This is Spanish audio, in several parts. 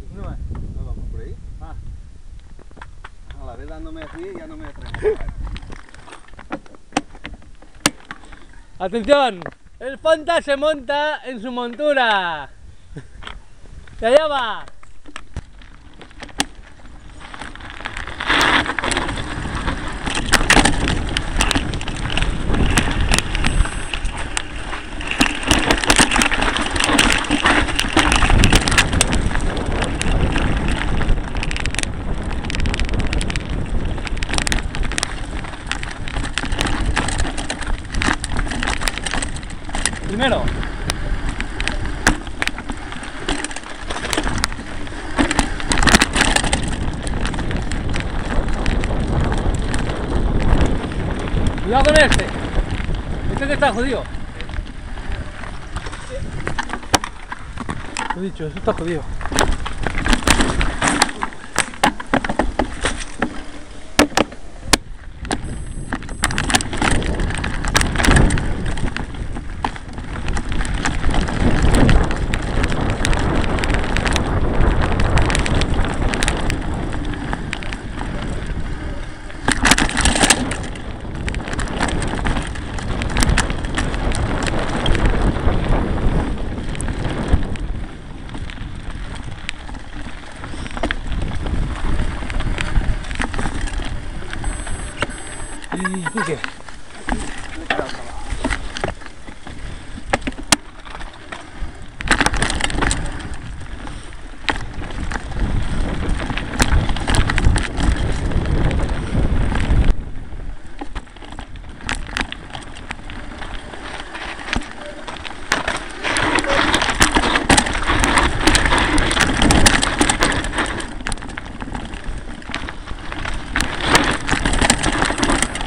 ¿Dónde vas? No vamos por ahí. Ah, A la vez dándome así ya no me atrevo. ¡Atención! El Fonta se monta en su montura. ¡Y allá va! Primero. Cuidado con este. Este que está jodido. Lo dicho, eso está jodido. Y pique.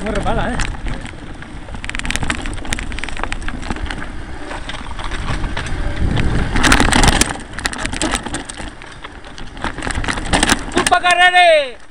Muy repala, ¿eh? ¡Culpa Carrere!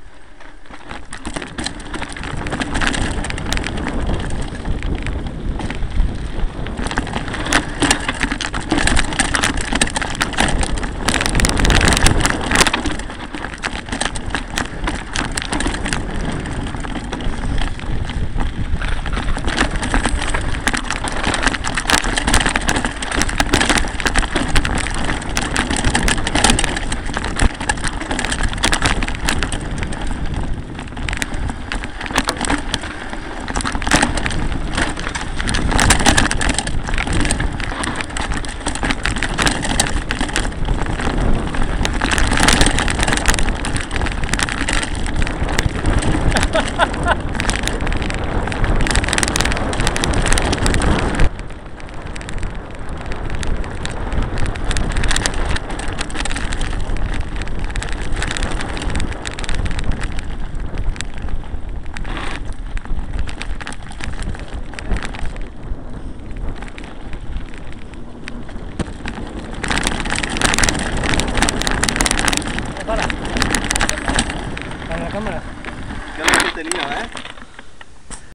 Cámara. tenía, ¿eh?